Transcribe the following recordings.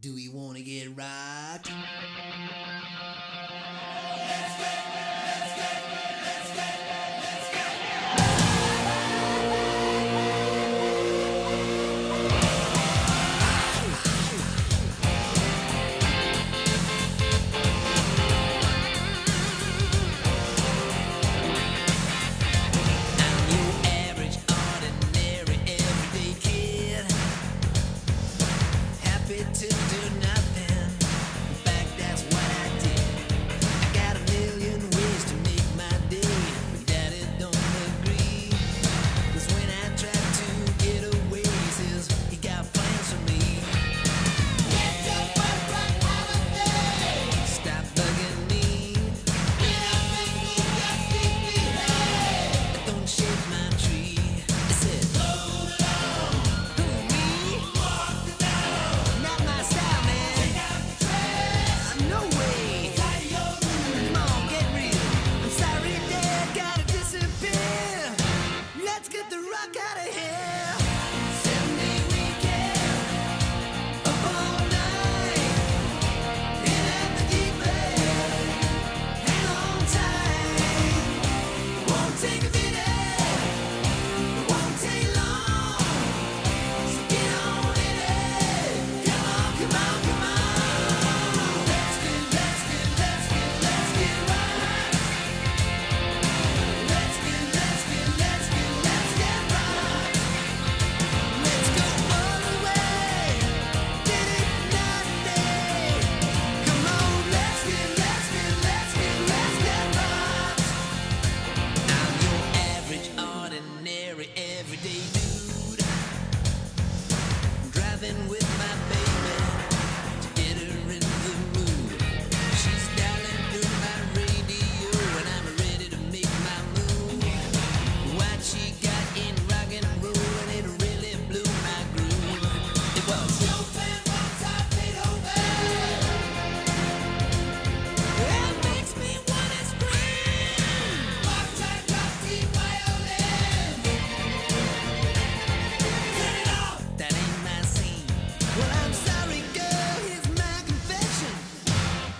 Do we wanna get rocked?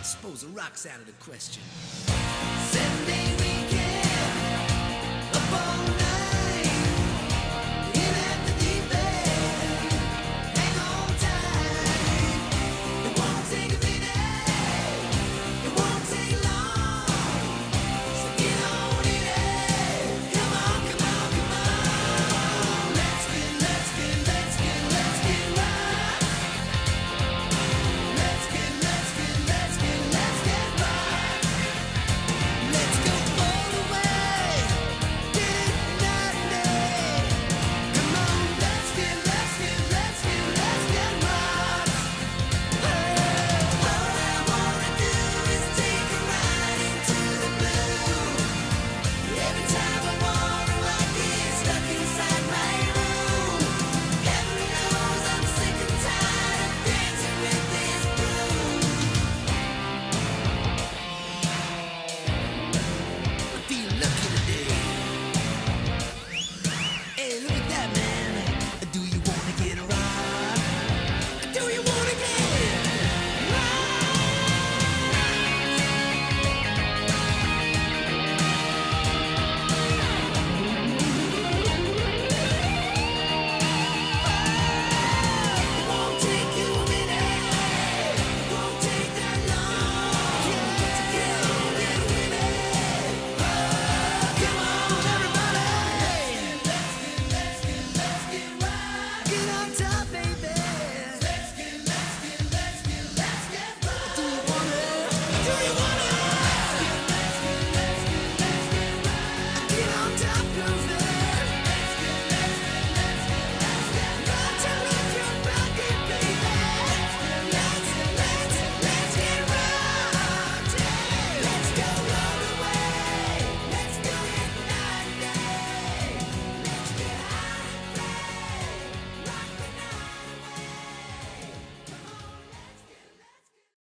suppose a rock's out of the question.